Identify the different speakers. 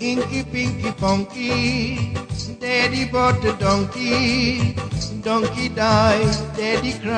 Speaker 1: Inky, pinky, funky. Daddy bought a donkey. Donkey died. Daddy cried.